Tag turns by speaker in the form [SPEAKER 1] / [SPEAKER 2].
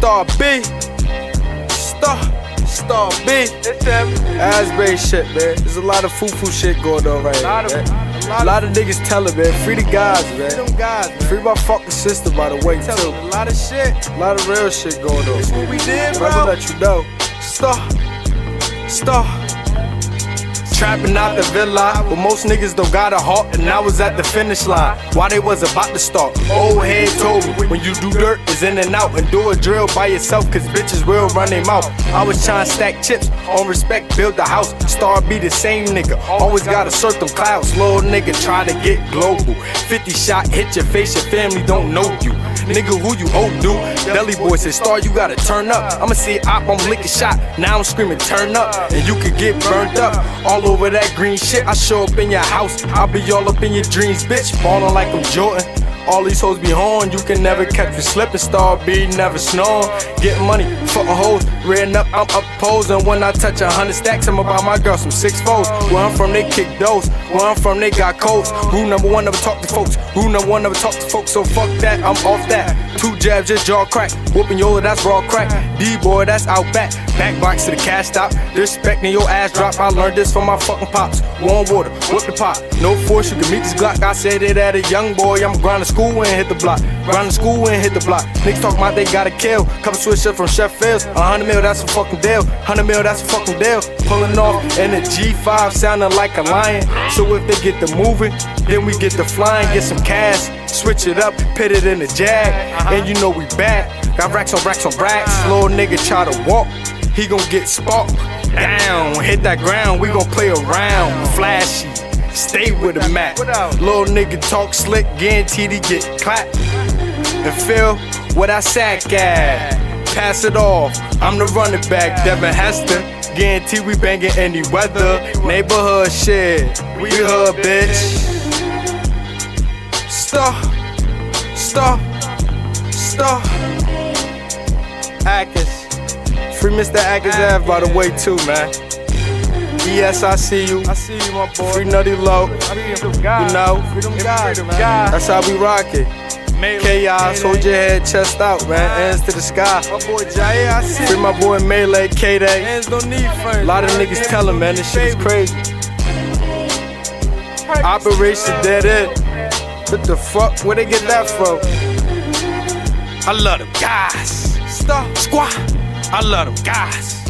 [SPEAKER 1] Star B. Star, Star B.
[SPEAKER 2] It's.
[SPEAKER 1] Asbury shit, man. There's a lot of foo-foo shit going on right
[SPEAKER 2] Lot
[SPEAKER 1] now. man. A lot of niggas telling, man. Free the guys,
[SPEAKER 2] Free
[SPEAKER 1] man.
[SPEAKER 2] them guys, man.
[SPEAKER 1] Free my fucking sister, by the way, too.
[SPEAKER 2] a lot of shit.
[SPEAKER 1] A lot of real shit going on.
[SPEAKER 2] That's what we did,
[SPEAKER 1] But I'ma
[SPEAKER 2] bro.
[SPEAKER 1] let you know. Star, star. Trapping out the villa, but most niggas don't got a heart, and I was at the finish line. Why they was about to start? Old head told me when you do dirt, is in and out, and do a drill by yourself, cause bitches will run their mouth. I was trying to stack chips on respect, build the house. Star be the same nigga, always gotta surf them clouds. Little nigga try to get global. 50 shot hit your face, your family don't know you. Nigga, who you owe, dude? Belly boy said, Star, you gotta turn up. I'ma see op, I'm licking shot. Now I'm screaming, turn up. And you could get burnt up. All over that green shit. I show up in your house. I'll be all up in your dreams, bitch. Ballin' like I'm Jordan. All these hoes be horn, you can never catch me slipping. Star B never snoring. Getting money, fucking hoes. Rearing up, I'm up posing. When I touch a hundred stacks, I'm about my girl some six foes. Where I'm from, they kick those. Where I'm from, they got codes. Rule number one, never talk to folks. Rule number one, never talk to folks. So fuck that, I'm off that. Two jabs, just jaw crack. Whooping Yola, that's raw crack. D boy, that's out back. Back box to the cash stop. Disrespecting your ass drop. I learned this from my fucking pops. Warm water, whip the pot. No force, you can meet this Glock. I said it at a young boy. I'm grinding school and hit the block. Grinding school and hit the block. Niggas talk about they gotta kill. Couple switch up from Sheffield. A hundred mil, that's a fucking deal. Hundred mil, that's a fucking deal. Pulling off in a G5, sounding like a lion. So if they get the moving, then we get the flying, get some cash. Switch it up, pit it in the jag. And you know we back. Got racks on racks on racks. Little nigga try to walk, he gon' get sparked. Down, hit that ground, we gon' play around. Flashy, stay with the Mac. Little nigga talk slick, guaranteed he get clapped. And feel what I sack at. Pass it off, I'm the running back, Devin Hester. Guarantee we bangin' any weather. Neighborhood shit, we hood, bitch. Stop, stop, stop. Atkins. Free Mr. Atkins Ave, by the way, too, man. Yes, I see you.
[SPEAKER 2] I see you, my boy.
[SPEAKER 1] Free Nutty Low.
[SPEAKER 2] Them guys.
[SPEAKER 1] You know,
[SPEAKER 2] Free them guys,
[SPEAKER 1] Free
[SPEAKER 2] man.
[SPEAKER 1] That's how we rock it. Chaos, hold your head, chest out, man. Hands to the sky.
[SPEAKER 2] My boy Jair, I see
[SPEAKER 1] Free my boy Melee, K-Day.
[SPEAKER 2] Hands don't need friends.
[SPEAKER 1] A lot of niggas tellin', man, this shit is crazy. Operation Dead End. What the fuck? Where they get that from? I love them guys. Star Squad. I love them guys.